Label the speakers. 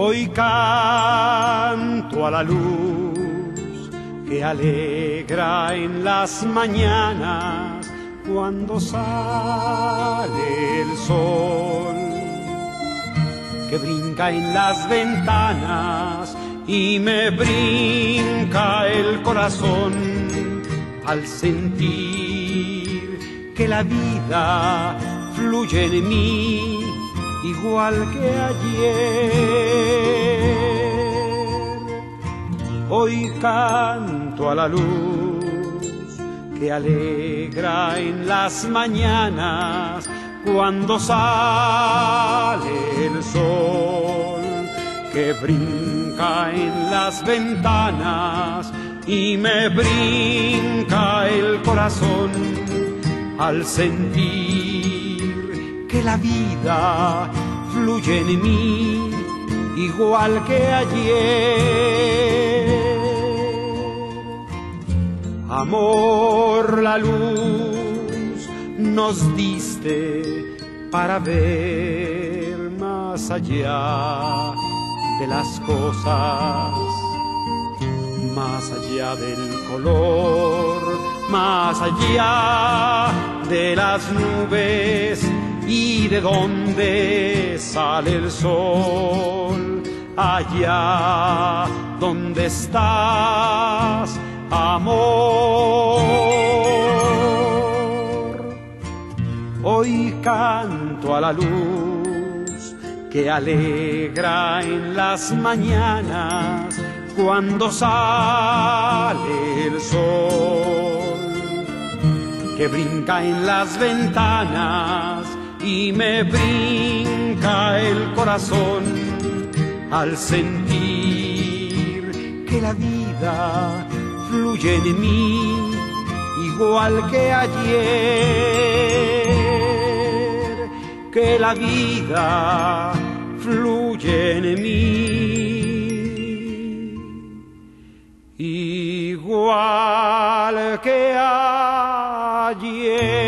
Speaker 1: Hoy canto a la luz que alegra en las mañanas cuando sale el sol, que brinca en las ventanas y me brinca el corazón al sentir que la vida fluye en mí igual que ayer. Hoy canto a la luz que alegra en las mañanas cuando sale el sol, que brinca en las ventanas y me brinca el corazón al sentir que la vida fluye en mí igual que ayer. Amor, la luz nos diste para ver más allá de las cosas, más allá del color, más allá de las nubes y de donde sale el sol, allá donde estás, amor. Hoy canto a la luz que alegra en las mañanas cuando sale el sol, que brinca en las ventanas y me brinca el corazón al sentir que la vida fluye en mí igual que ayer, que la vida fluye en mí igual que ayer.